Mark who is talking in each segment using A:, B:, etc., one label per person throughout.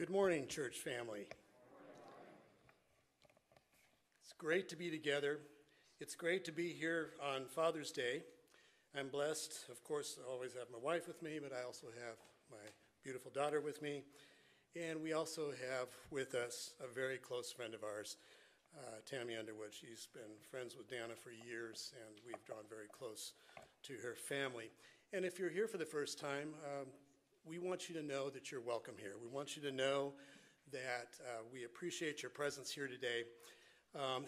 A: Good morning, church family. It's great to be together. It's great to be here on Father's Day. I'm blessed, of course, I always have my wife with me, but I also have my beautiful daughter with me. And we also have with us a very close friend of ours, uh, Tammy Underwood. She's been friends with Dana for years, and we've drawn very close to her family. And if you're here for the first time, um, we want you to know that you're welcome here. We want you to know that uh, we appreciate your presence here today. Um,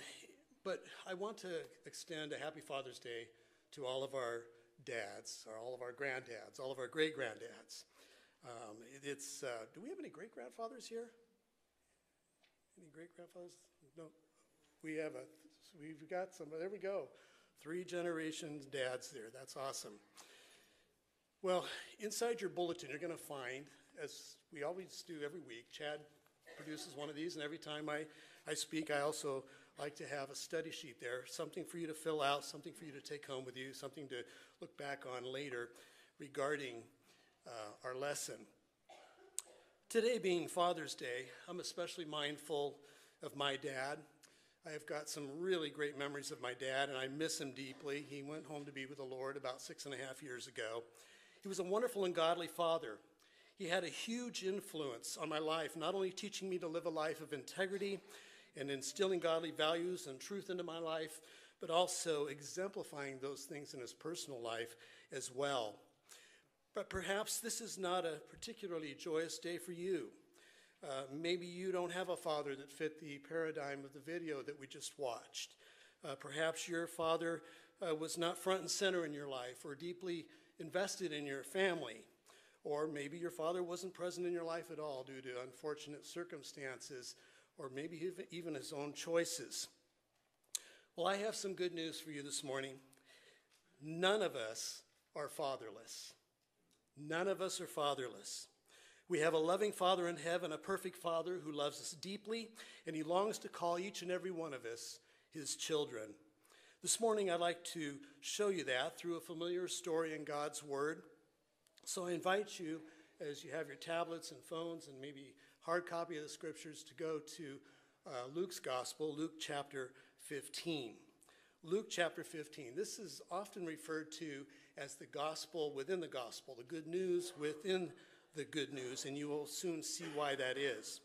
A: but I want to extend a happy Father's Day to all of our dads, or all of our granddads, all of our great granddads. Um, it, it's uh, do we have any great grandfathers here? Any great grandfathers? No, we have a. We've got some. There we go. Three generations dads there. That's awesome. Well, inside your bulletin, you're going to find, as we always do every week, Chad produces one of these, and every time I, I speak, I also like to have a study sheet there, something for you to fill out, something for you to take home with you, something to look back on later regarding uh, our lesson. Today being Father's Day, I'm especially mindful of my dad. I have got some really great memories of my dad, and I miss him deeply. He went home to be with the Lord about six and a half years ago. He was a wonderful and godly father. He had a huge influence on my life, not only teaching me to live a life of integrity and instilling godly values and truth into my life, but also exemplifying those things in his personal life as well. But perhaps this is not a particularly joyous day for you. Uh, maybe you don't have a father that fit the paradigm of the video that we just watched. Uh, perhaps your father uh, was not front and center in your life or deeply invested in your family. Or maybe your father wasn't present in your life at all due to unfortunate circumstances, or maybe even his own choices. Well, I have some good news for you this morning. None of us are fatherless. None of us are fatherless. We have a loving Father in heaven, a perfect Father who loves us deeply, and He longs to call each and every one of us His children. This morning, I'd like to show you that through a familiar story in God's Word. So I invite you, as you have your tablets and phones and maybe hard copy of the scriptures, to go to uh, Luke's Gospel, Luke chapter 15. Luke chapter 15. This is often referred to as the gospel within the gospel, the good news within the good news, and you will soon see why that is.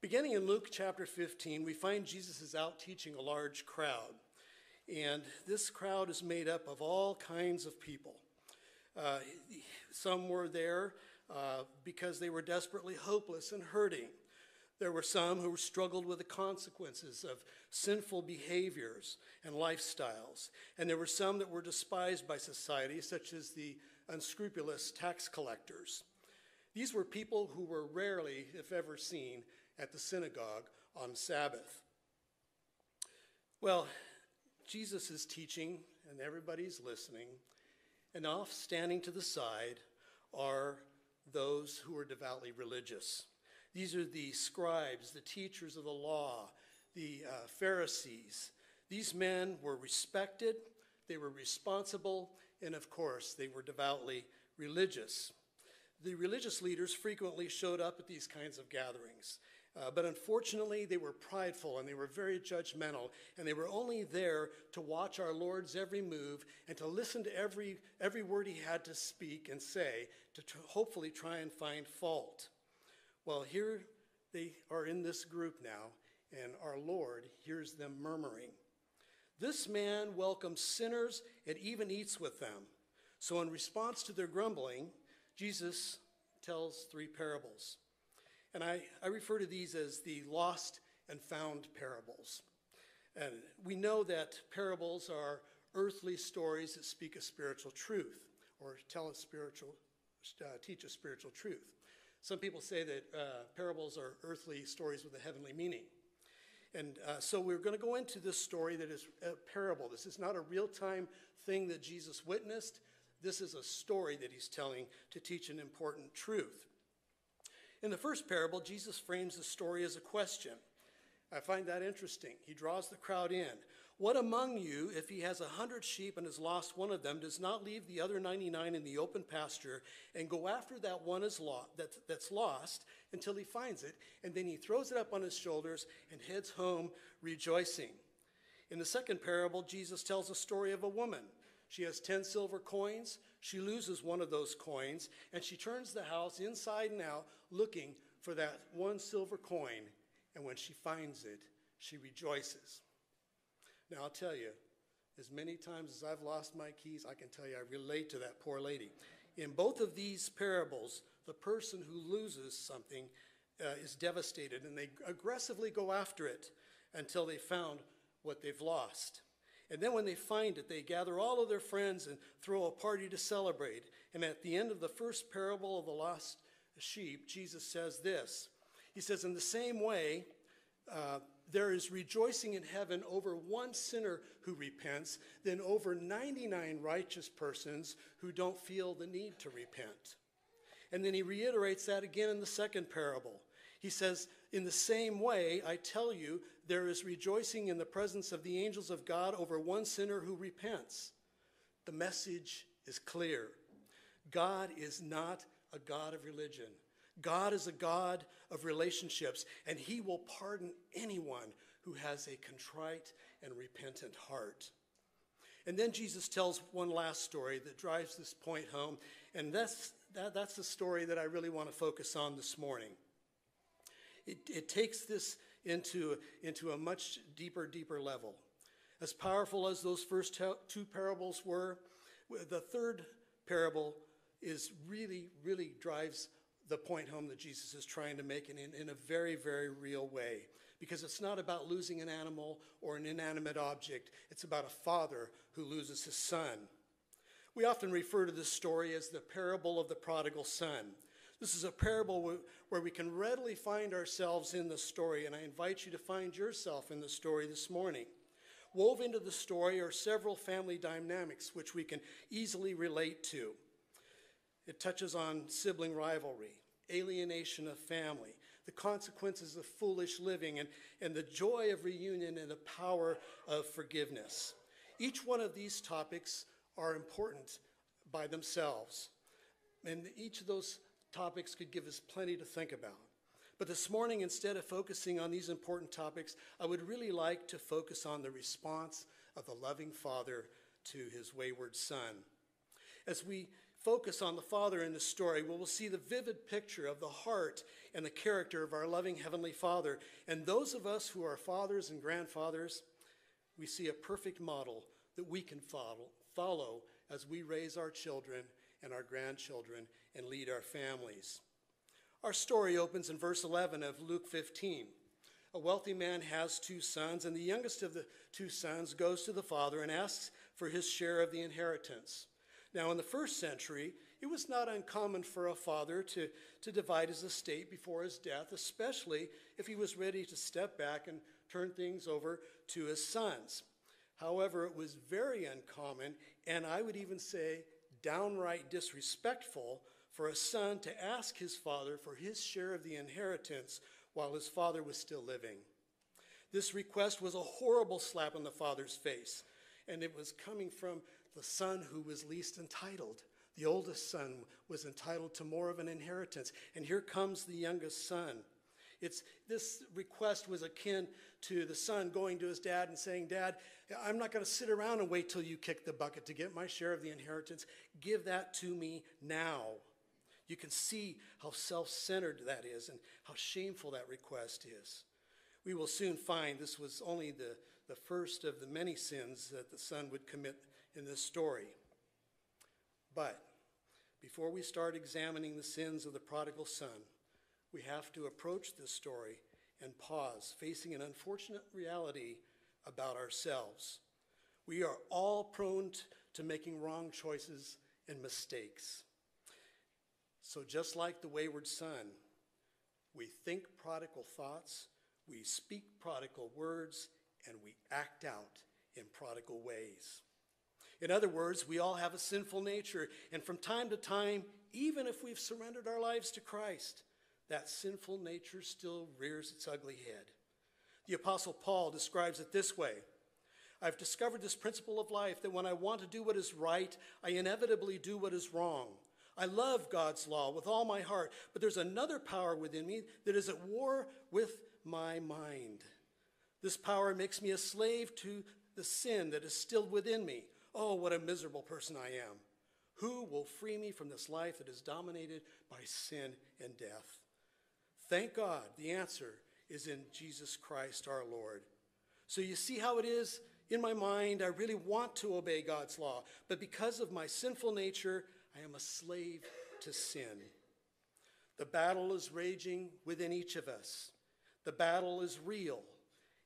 A: Beginning in Luke chapter 15, we find Jesus is out teaching a large crowd. And this crowd is made up of all kinds of people. Uh, some were there uh, because they were desperately hopeless and hurting. There were some who struggled with the consequences of sinful behaviors and lifestyles. And there were some that were despised by society, such as the unscrupulous tax collectors. These were people who were rarely, if ever, seen at the synagogue on Sabbath. Well, Jesus is teaching and everybody's listening, and off standing to the side are those who are devoutly religious. These are the scribes, the teachers of the law, the uh, Pharisees. These men were respected, they were responsible, and of course, they were devoutly religious. The religious leaders frequently showed up at these kinds of gatherings. Uh, but unfortunately, they were prideful and they were very judgmental, and they were only there to watch our Lord's every move and to listen to every, every word he had to speak and say to hopefully try and find fault. Well, here they are in this group now, and our Lord hears them murmuring. This man welcomes sinners and even eats with them. So, in response to their grumbling, Jesus tells three parables. And I, I refer to these as the lost and found parables. And we know that parables are earthly stories that speak a spiritual truth or tell a spiritual, uh, teach a spiritual truth. Some people say that uh, parables are earthly stories with a heavenly meaning. And uh, so we're going to go into this story that is a parable. This is not a real time thing that Jesus witnessed. This is a story that he's telling to teach an important truth. In the first parable, Jesus frames the story as a question. I find that interesting. He draws the crowd in. What among you, if he has a hundred sheep and has lost one of them, does not leave the other 99 in the open pasture and go after that one is lo- that, that's lost until he finds it, and then he throws it up on his shoulders and heads home rejoicing? In the second parable, Jesus tells a story of a woman. She has 10 silver coins. She loses one of those coins, and she turns the house inside and out looking for that one silver coin. And when she finds it, she rejoices. Now, I'll tell you, as many times as I've lost my keys, I can tell you I relate to that poor lady. In both of these parables, the person who loses something uh, is devastated and they aggressively go after it until they found what they've lost. And then when they find it, they gather all of their friends and throw a party to celebrate. And at the end of the first parable of the lost sheep, Jesus says this He says, In the same way, uh, there is rejoicing in heaven over one sinner who repents than over 99 righteous persons who don't feel the need to repent. And then he reiterates that again in the second parable. He says, In the same way, I tell you, there is rejoicing in the presence of the angels of God over one sinner who repents. The message is clear God is not a God of religion. God is a God of relationships, and He will pardon anyone who has a contrite and repentant heart. And then Jesus tells one last story that drives this point home, and that's, that, that's the story that I really want to focus on this morning. It, it takes this into, into a much deeper, deeper level. As powerful as those first two parables were, the third parable is really, really drives the point home that Jesus is trying to make in, in a very, very real way. Because it's not about losing an animal or an inanimate object, it's about a father who loses his son. We often refer to this story as the parable of the prodigal son. This is a parable where we can readily find ourselves in the story, and I invite you to find yourself in the story this morning. Woven into the story are several family dynamics which we can easily relate to. It touches on sibling rivalry, alienation of family, the consequences of foolish living, and, and the joy of reunion and the power of forgiveness. Each one of these topics are important by themselves. And each of those topics could give us plenty to think about. But this morning, instead of focusing on these important topics, I would really like to focus on the response of the loving Father to his wayward son. As we focus on the Father in this story, we will see the vivid picture of the heart and the character of our loving Heavenly Father. And those of us who are fathers and grandfathers, we see a perfect model that we can follow, follow as we raise our children and our grandchildren and lead our families. Our story opens in verse 11 of Luke 15. A wealthy man has two sons, and the youngest of the two sons goes to the father and asks for his share of the inheritance. Now, in the first century, it was not uncommon for a father to, to divide his estate before his death, especially if he was ready to step back and turn things over to his sons. However, it was very uncommon, and I would even say downright disrespectful, for a son to ask his father for his share of the inheritance while his father was still living. This request was a horrible slap in the father's face, and it was coming from the son who was least entitled. The oldest son was entitled to more of an inheritance, and here comes the youngest son. It's, this request was akin to the son going to his dad and saying, Dad, I'm not going to sit around and wait till you kick the bucket to get my share of the inheritance. Give that to me now. You can see how self centered that is and how shameful that request is. We will soon find this was only the, the first of the many sins that the son would commit in this story. But before we start examining the sins of the prodigal son, we have to approach this story and pause, facing an unfortunate reality about ourselves. We are all prone to making wrong choices and mistakes. So, just like the wayward son, we think prodigal thoughts, we speak prodigal words, and we act out in prodigal ways. In other words, we all have a sinful nature, and from time to time, even if we've surrendered our lives to Christ, that sinful nature still rears its ugly head. The Apostle Paul describes it this way I've discovered this principle of life that when I want to do what is right, I inevitably do what is wrong. I love God's law with all my heart, but there's another power within me that is at war with my mind. This power makes me a slave to the sin that is still within me. Oh, what a miserable person I am. Who will free me from this life that is dominated by sin and death? Thank God, the answer is in Jesus Christ our Lord. So you see how it is in my mind, I really want to obey God's law, but because of my sinful nature, I am a slave to sin. The battle is raging within each of us. The battle is real,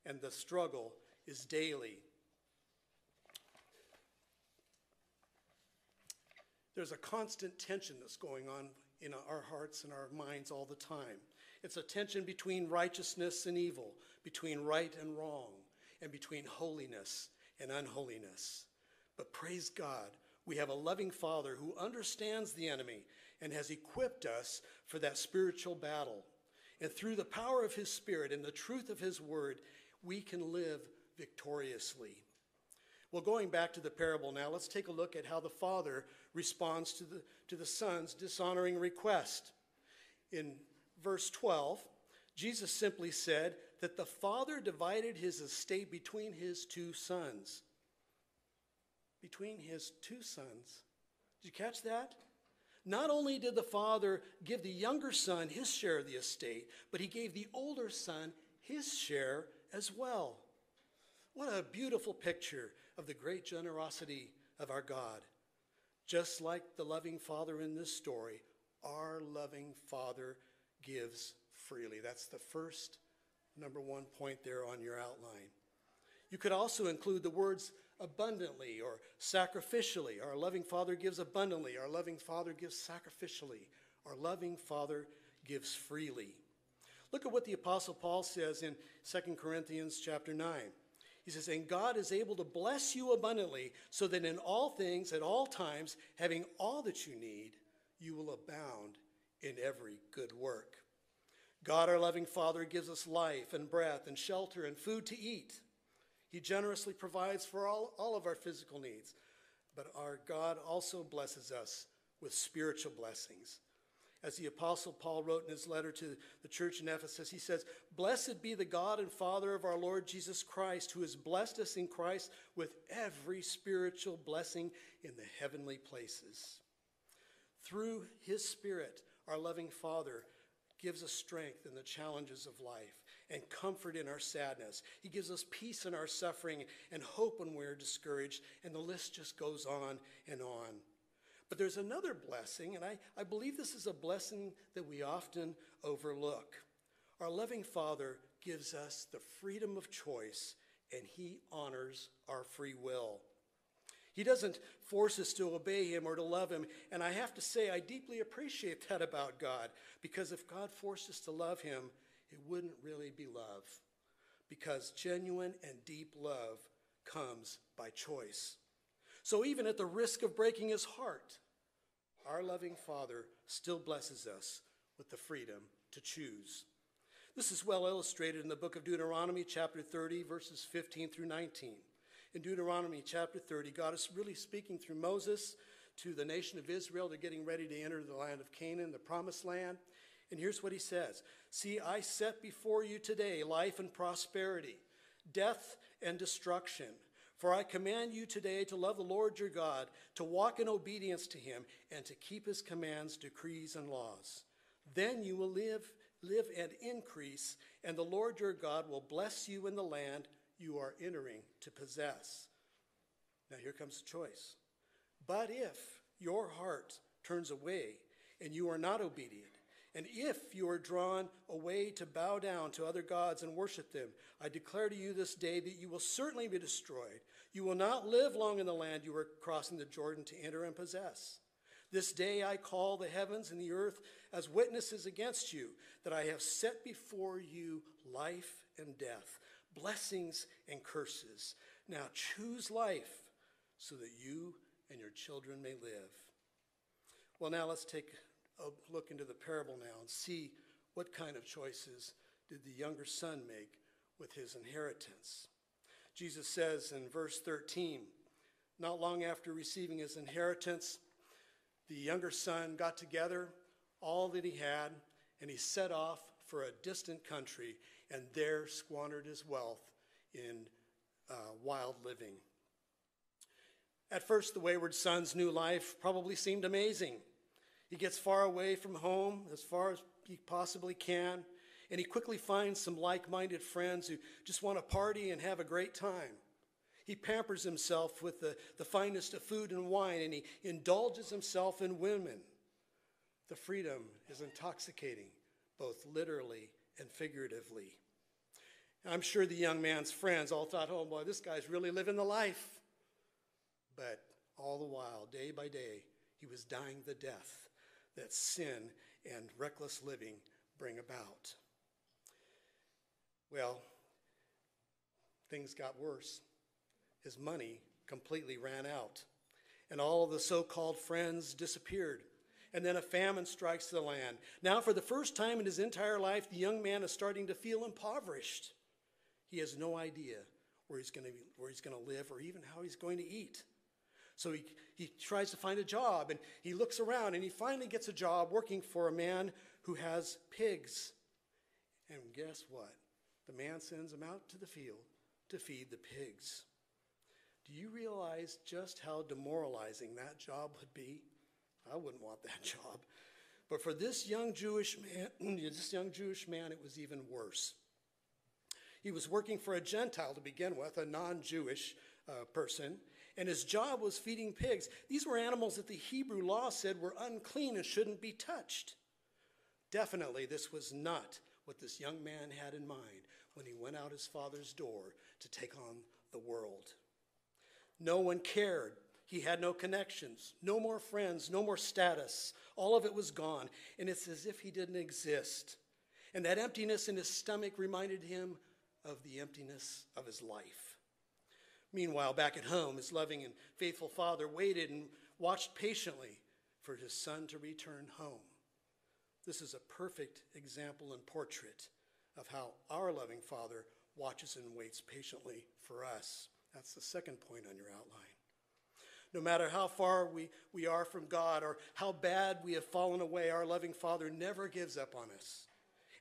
A: and the struggle is daily. There's a constant tension that's going on in our hearts and our minds all the time. It's a tension between righteousness and evil, between right and wrong, and between holiness and unholiness. But praise God, we have a loving Father who understands the enemy and has equipped us for that spiritual battle. And through the power of His Spirit and the truth of His Word, we can live victoriously. Well, going back to the parable now, let's take a look at how the Father responds to the, to the Son's dishonoring request. In verse 12, Jesus simply said that the Father divided his estate between his two sons between his two sons. Did you catch that? Not only did the father give the younger son his share of the estate, but he gave the older son his share as well. What a beautiful picture of the great generosity of our God. Just like the loving father in this story, our loving father gives freely. That's the first number one point there on your outline. You could also include the words abundantly or sacrificially. Our loving Father gives abundantly. Our loving Father gives sacrificially. Our loving Father gives freely. Look at what the apostle Paul says in 2 Corinthians chapter 9. He says, And God is able to bless you abundantly, so that in all things, at all times, having all that you need, you will abound in every good work. God, our loving Father, gives us life and breath and shelter and food to eat. He generously provides for all, all of our physical needs, but our God also blesses us with spiritual blessings. As the Apostle Paul wrote in his letter to the church in Ephesus, he says, Blessed be the God and Father of our Lord Jesus Christ, who has blessed us in Christ with every spiritual blessing in the heavenly places. Through his Spirit, our loving Father gives us strength in the challenges of life and comfort in our sadness. He gives us peace in our suffering and hope when we're discouraged, and the list just goes on and on. But there's another blessing, and I, I believe this is a blessing that we often overlook. Our loving Father gives us the freedom of choice, and He honors our free will. He doesn't force us to obey Him or to love Him. And I have to say, I deeply appreciate that about God, because if God forced us to love Him, it wouldn't really be love because genuine and deep love comes by choice. So, even at the risk of breaking his heart, our loving Father still blesses us with the freedom to choose. This is well illustrated in the book of Deuteronomy, chapter 30, verses 15 through 19. In Deuteronomy chapter 30, God is really speaking through Moses to the nation of Israel. They're getting ready to enter the land of Canaan, the promised land. And here's what he says See, I set before you today life and prosperity, death and destruction. For I command you today to love the Lord your God, to walk in obedience to him, and to keep his commands, decrees, and laws. Then you will live, live and increase, and the Lord your God will bless you in the land you are entering to possess. Now here comes the choice. But if your heart turns away and you are not obedient, and if you are drawn away to bow down to other gods and worship them, I declare to you this day that you will certainly be destroyed. You will not live long in the land you are crossing the Jordan to enter and possess. This day I call the heavens and the earth as witnesses against you, that I have set before you life and death, blessings and curses. Now choose life so that you and your children may live. Well, now let's take a look into the parable now and see what kind of choices did the younger son make with his inheritance. Jesus says in verse 13, not long after receiving his inheritance, the younger son got together all that he had and he set off for a distant country and there squandered his wealth in uh, wild living. At first, the wayward son's new life probably seemed amazing. He gets far away from home as far as he possibly can, and he quickly finds some like minded friends who just want to party and have a great time. He pampers himself with the, the finest of food and wine, and he indulges himself in women. The freedom is intoxicating, both literally and figuratively. I'm sure the young man's friends all thought, oh boy, this guy's really living the life. But all the while, day by day, he was dying the death that sin and reckless living bring about. Well, things got worse. His money completely ran out, and all of the so called friends disappeared. And then a famine strikes the land. Now, for the first time in his entire life, the young man is starting to feel impoverished. He has no idea where he's going to, where he's going to live or even how he's going to eat. So he, he tries to find a job and he looks around and he finally gets a job working for a man who has pigs. And guess what? The man sends him out to the field to feed the pigs. Do you realize just how demoralizing that job would be? I wouldn't want that job. But for this young Jewish man, this young Jewish man, it was even worse. He was working for a Gentile to begin with, a non Jewish uh, person, and his job was feeding pigs. These were animals that the Hebrew law said were unclean and shouldn't be touched. Definitely, this was not what this young man had in mind when he went out his father's door to take on the world. No one cared. He had no connections, no more friends, no more status. All of it was gone, and it's as if he didn't exist. And that emptiness in his stomach reminded him of the emptiness of his life. Meanwhile, back at home, his loving and faithful father waited and watched patiently for his son to return home. This is a perfect example and portrait of how our loving father watches and waits patiently for us. That's the second point on your outline. No matter how far we, we are from God or how bad we have fallen away, our loving Father never gives up on us.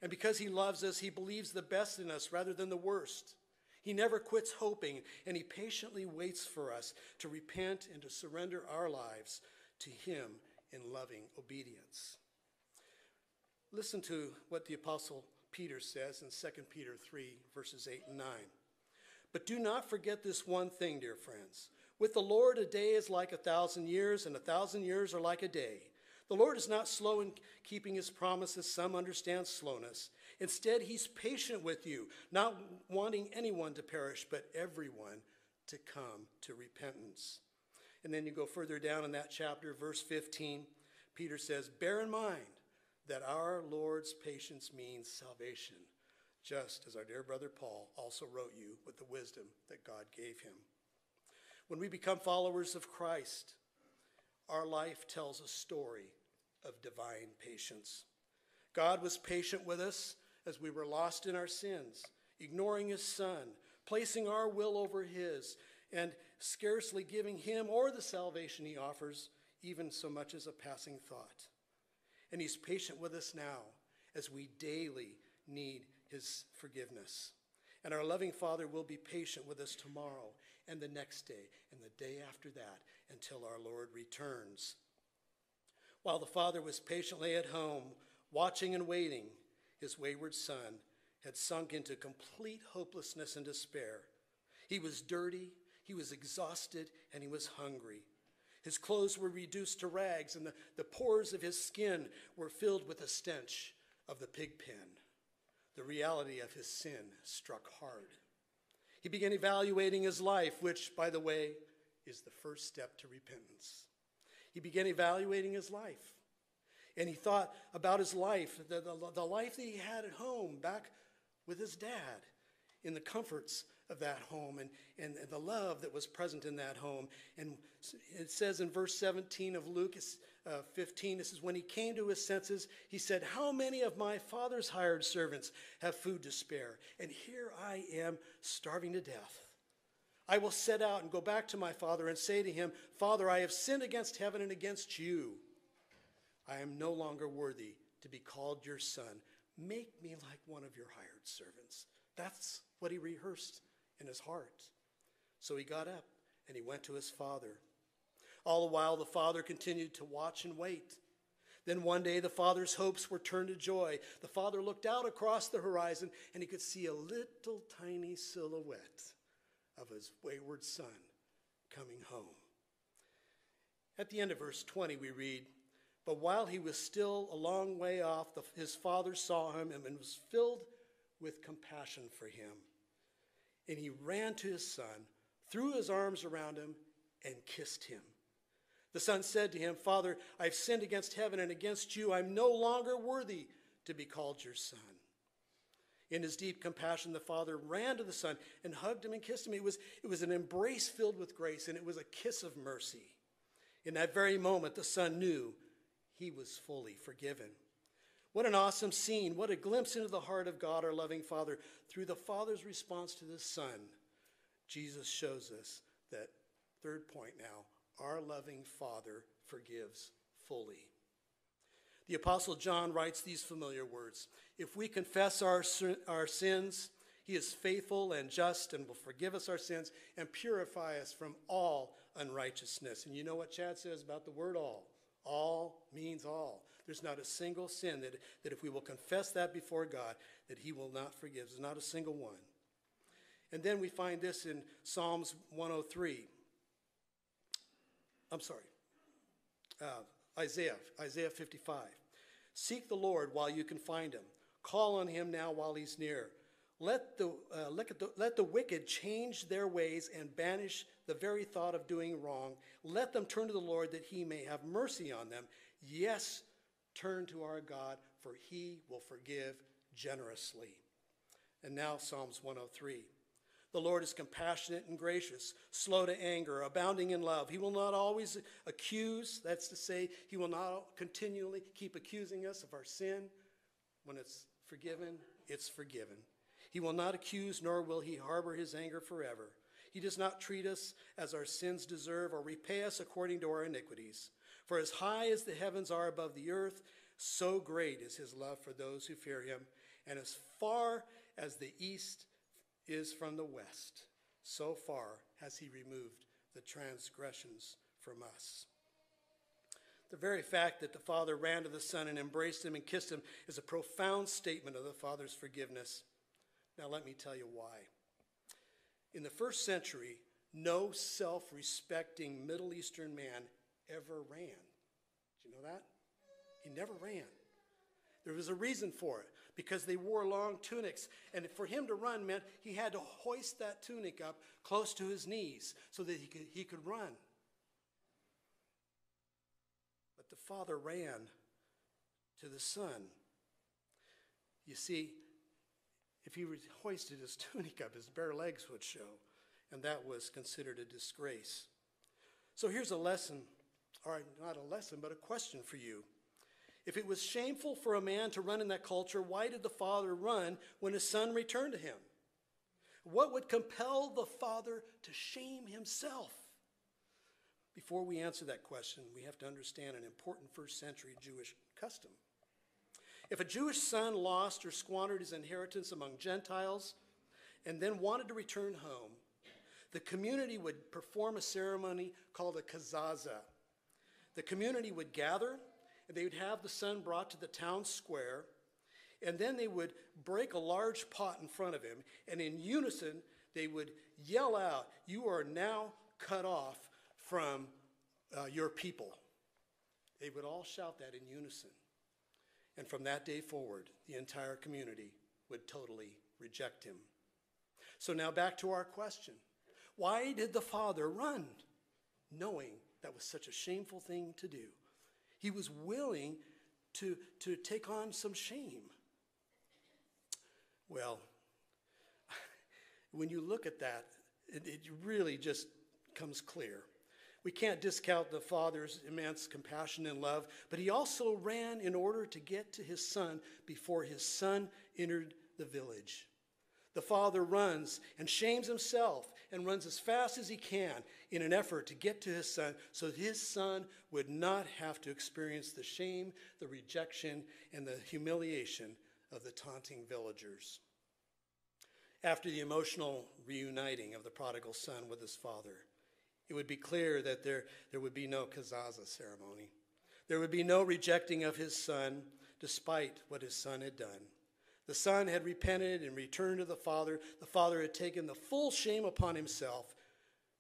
A: And because He loves us, He believes the best in us rather than the worst. He never quits hoping, and He patiently waits for us to repent and to surrender our lives to Him in loving obedience. Listen to what the Apostle Peter says in 2 Peter 3, verses 8 and 9. But do not forget this one thing, dear friends. With the Lord, a day is like a thousand years, and a thousand years are like a day. The Lord is not slow in keeping his promises. Some understand slowness. Instead, he's patient with you, not wanting anyone to perish, but everyone to come to repentance. And then you go further down in that chapter, verse 15, Peter says, Bear in mind that our Lord's patience means salvation, just as our dear brother Paul also wrote you with the wisdom that God gave him. When we become followers of Christ, our life tells a story of divine patience. God was patient with us as we were lost in our sins, ignoring his son, placing our will over his, and scarcely giving him or the salvation he offers even so much as a passing thought. And he's patient with us now as we daily need his forgiveness. And our loving Father will be patient with us tomorrow and the next day and the day after that until our Lord returns. While the father was patiently at home, watching and waiting, his wayward son had sunk into complete hopelessness and despair. He was dirty, he was exhausted, and he was hungry. His clothes were reduced to rags, and the, the pores of his skin were filled with the stench of the pig pen. The reality of his sin struck hard. He began evaluating his life, which, by the way, is the first step to repentance. He began evaluating his life. And he thought about his life, the, the, the life that he had at home back with his dad, in the comforts of that home and, and the love that was present in that home. And it says in verse 17 of Luke uh, 15, this is when he came to his senses, he said, How many of my father's hired servants have food to spare? And here I am starving to death. I will set out and go back to my father and say to him, Father, I have sinned against heaven and against you. I am no longer worthy to be called your son. Make me like one of your hired servants. That's what he rehearsed in his heart. So he got up and he went to his father. All the while, the father continued to watch and wait. Then one day, the father's hopes were turned to joy. The father looked out across the horizon and he could see a little tiny silhouette of his wayward son coming home. At the end of verse 20, we read, But while he was still a long way off, the, his father saw him and was filled with compassion for him. And he ran to his son, threw his arms around him, and kissed him. The son said to him, Father, I've sinned against heaven and against you. I'm no longer worthy to be called your son. In his deep compassion, the father ran to the son and hugged him and kissed him. It was, it was an embrace filled with grace, and it was a kiss of mercy. In that very moment, the son knew he was fully forgiven. What an awesome scene. What a glimpse into the heart of God, our loving Father. Through the Father's response to the Son, Jesus shows us that, third point now, our loving Father forgives fully. The Apostle John writes these familiar words If we confess our, our sins, he is faithful and just and will forgive us our sins and purify us from all unrighteousness. And you know what Chad says about the word all? All means all. There's not a single sin that, that if we will confess that before God, that he will not forgive. There's not a single one. And then we find this in Psalms 103. I'm sorry, uh, Isaiah, Isaiah 55. Seek the Lord while you can find him. Call on him now while he's near. Let the, uh, let, the, let the wicked change their ways and banish the very thought of doing wrong. Let them turn to the Lord that he may have mercy on them. Yes, turn to our God, for he will forgive generously. And now, Psalms 103. The Lord is compassionate and gracious, slow to anger, abounding in love. He will not always accuse, that's to say, He will not continually keep accusing us of our sin. When it's forgiven, it's forgiven. He will not accuse, nor will He harbor His anger forever. He does not treat us as our sins deserve or repay us according to our iniquities. For as high as the heavens are above the earth, so great is His love for those who fear Him. And as far as the east is from the west. So far has he removed the transgressions from us. The very fact that the Father ran to the Son and embraced him and kissed him is a profound statement of the Father's forgiveness. Now, let me tell you why. In the first century, no self respecting Middle Eastern man ever ran. Did you know that? He never ran. There was a reason for it because they wore long tunics. And for him to run meant he had to hoist that tunic up close to his knees so that he could, he could run. But the father ran to the son. You see, if he hoisted his tunic up, his bare legs would show, and that was considered a disgrace. So here's a lesson, or not a lesson, but a question for you. If it was shameful for a man to run in that culture, why did the father run when his son returned to him? What would compel the father to shame himself? Before we answer that question, we have to understand an important first century Jewish custom. If a Jewish son lost or squandered his inheritance among Gentiles and then wanted to return home, the community would perform a ceremony called a kezazah. The community would gather and they would have the son brought to the town square, and then they would break a large pot in front of him, and in unison, they would yell out, You are now cut off from uh, your people. They would all shout that in unison. And from that day forward, the entire community would totally reject him. So now back to our question Why did the father run, knowing that was such a shameful thing to do? He was willing to, to take on some shame. Well, when you look at that, it, it really just comes clear. We can't discount the father's immense compassion and love, but he also ran in order to get to his son before his son entered the village. The father runs and shames himself and runs as fast as he can in an effort to get to his son so that his son would not have to experience the shame, the rejection, and the humiliation of the taunting villagers. After the emotional reuniting of the prodigal son with his father, it would be clear that there, there would be no kezazah ceremony. There would be no rejecting of his son, despite what his son had done. The son had repented and returned to the father. The father had taken the full shame upon himself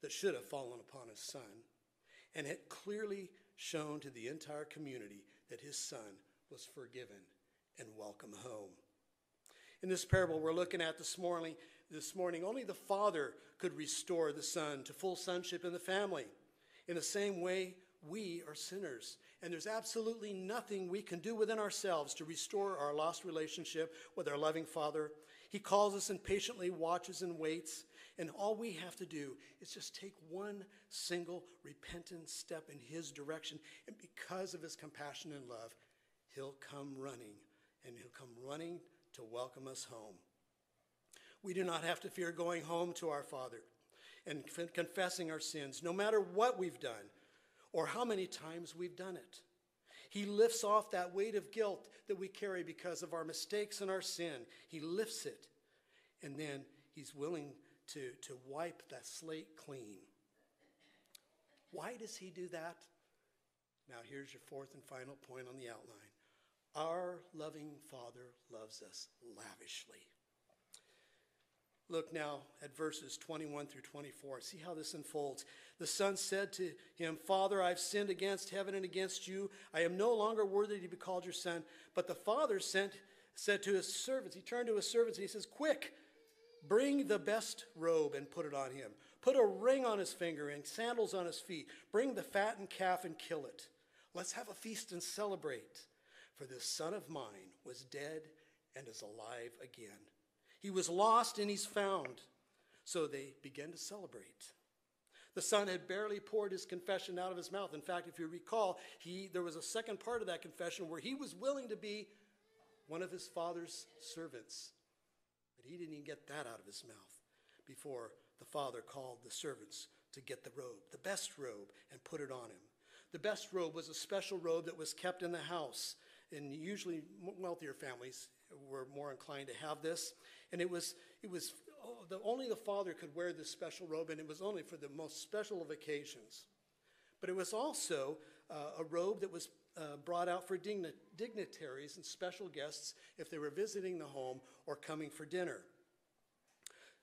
A: that should have fallen upon his son and had clearly shown to the entire community that his son was forgiven and welcome home. In this parable we're looking at this morning, this morning, only the father could restore the son to full sonship in the family. In the same way, we are sinners, and there's absolutely nothing we can do within ourselves to restore our lost relationship with our loving Father. He calls us and patiently watches and waits, and all we have to do is just take one single repentant step in His direction, and because of His compassion and love, He'll come running, and He'll come running to welcome us home. We do not have to fear going home to our Father and confessing our sins, no matter what we've done or how many times we've done it. He lifts off that weight of guilt that we carry because of our mistakes and our sin. He lifts it, and then He's willing to, to wipe that slate clean. Why does He do that? Now, here's your fourth and final point on the outline. Our loving Father loves us lavishly. Look now at verses 21 through 24. See how this unfolds. The son said to him, Father, I've sinned against heaven and against you. I am no longer worthy to be called your son. But the father sent, said to his servants, he turned to his servants and he says, Quick, bring the best robe and put it on him. Put a ring on his finger and sandals on his feet. Bring the fattened calf and kill it. Let's have a feast and celebrate. For this son of mine was dead and is alive again. He was lost and he's found. So they began to celebrate. The son had barely poured his confession out of his mouth. In fact, if you recall, he, there was a second part of that confession where he was willing to be one of his father's servants. But he didn't even get that out of his mouth before the father called the servants to get the robe, the best robe, and put it on him. The best robe was a special robe that was kept in the house. And usually, wealthier families were more inclined to have this. And it was, it was oh, the, only the father could wear this special robe, and it was only for the most special of occasions. But it was also uh, a robe that was uh, brought out for digni- dignitaries and special guests if they were visiting the home or coming for dinner.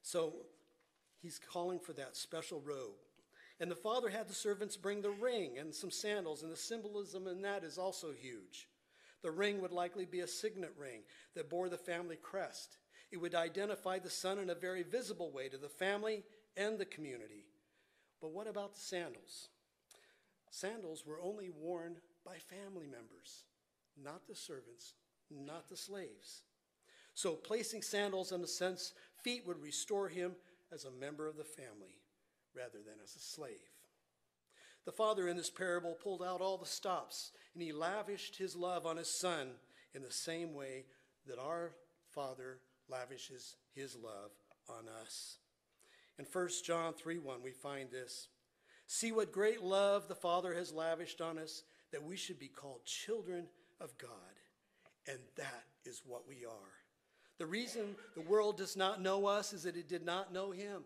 A: So he's calling for that special robe. And the father had the servants bring the ring and some sandals, and the symbolism in that is also huge. The ring would likely be a signet ring that bore the family crest. It would identify the son in a very visible way to the family and the community. But what about the sandals? Sandals were only worn by family members, not the servants, not the slaves. So placing sandals on the son's feet would restore him as a member of the family rather than as a slave. The father in this parable pulled out all the stops and he lavished his love on his son in the same way that our father lavishes his love on us. In 1 John 3 1, we find this See what great love the Father has lavished on us, that we should be called children of God. And that is what we are. The reason the world does not know us is that it did not know him.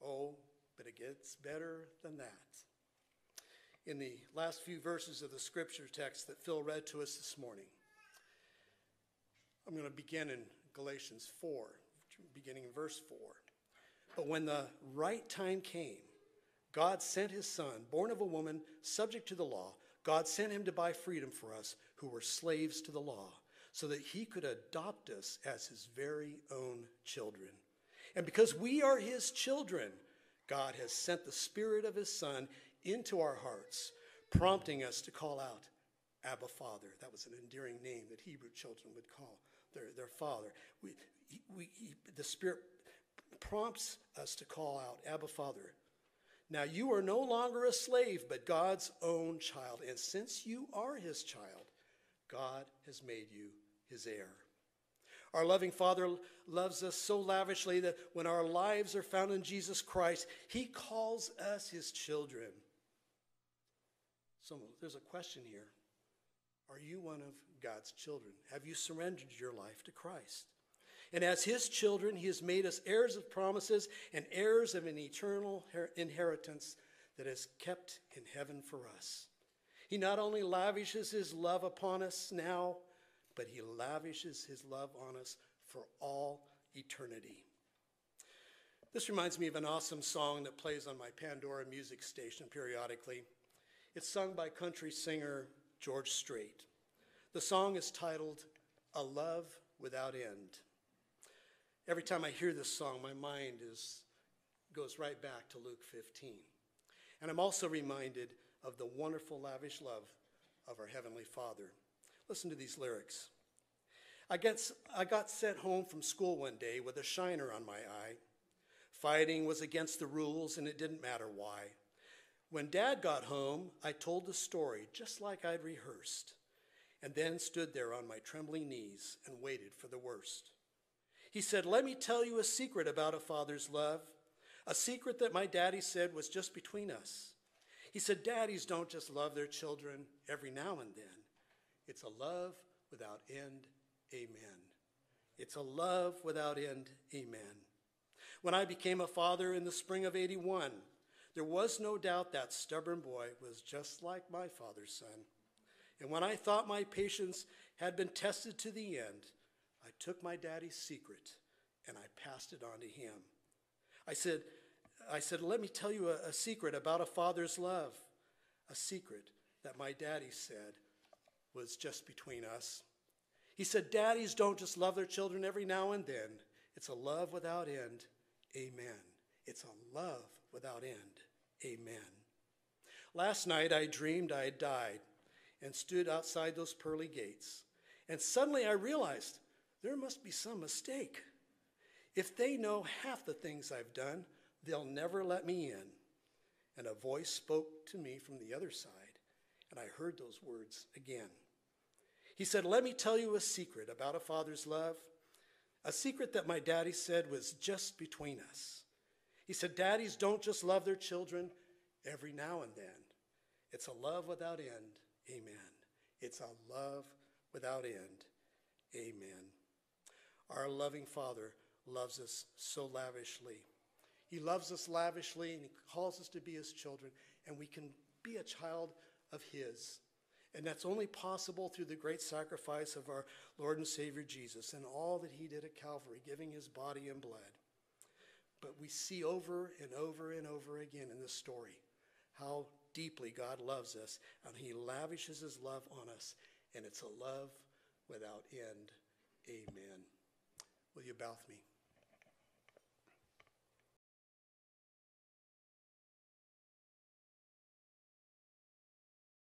A: Oh, but it gets better than that. In the last few verses of the scripture text that Phil read to us this morning, I'm going to begin in Galatians 4, beginning in verse 4. But when the right time came, God sent his son, born of a woman, subject to the law. God sent him to buy freedom for us who were slaves to the law, so that he could adopt us as his very own children. And because we are his children, God has sent the Spirit of his Son into our hearts, prompting us to call out, Abba, Father. That was an endearing name that Hebrew children would call their, their father. We, we, he, the Spirit prompts us to call out, Abba, Father. Now you are no longer a slave, but God's own child. And since you are his child, God has made you his heir. Our loving Father loves us so lavishly that when our lives are found in Jesus Christ, He calls us His children. So there's a question here Are you one of God's children? Have you surrendered your life to Christ? And as His children, He has made us heirs of promises and heirs of an eternal inheritance that is kept in heaven for us. He not only lavishes His love upon us now, but He lavishes His love on us for all eternity. This reminds me of an awesome song that plays on my Pandora music station periodically. It's sung by country singer George Strait. The song is titled A Love Without End. Every time I hear this song, my mind is, goes right back to Luke 15. And I'm also reminded of the wonderful, lavish love of our Heavenly Father. Listen to these lyrics. I, get, I got sent home from school one day with a shiner on my eye. Fighting was against the rules, and it didn't matter why. When Dad got home, I told the story just like I'd rehearsed, and then stood there on my trembling knees and waited for the worst. He said, Let me tell you a secret about a father's love, a secret that my daddy said was just between us. He said, Daddies don't just love their children every now and then, it's a love without end. Amen. It's a love without end. Amen. When I became a father in the spring of 81, there was no doubt that stubborn boy was just like my father's son. And when I thought my patience had been tested to the end, I took my daddy's secret and I passed it on to him. I said, I said, let me tell you a, a secret about a father's love, a secret that my daddy said was just between us. He said, Daddies don't just love their children every now and then. It's a love without end. Amen. It's a love without end. Amen. Last night I dreamed I had died and stood outside those pearly gates. And suddenly I realized there must be some mistake. If they know half the things I've done, they'll never let me in. And a voice spoke to me from the other side, and I heard those words again. He said, Let me tell you a secret about a father's love, a secret that my daddy said was just between us. He said, Daddies don't just love their children every now and then. It's a love without end. Amen. It's a love without end. Amen. Our loving Father loves us so lavishly. He loves us lavishly and He calls us to be His children, and we can be a child of His. And that's only possible through the great sacrifice of our Lord and Savior Jesus and all that he did at Calvary, giving his body and blood. But we see over and over and over again in this story how deeply God loves us and he lavishes his love on us. And it's a love without end. Amen. Will you bow with me?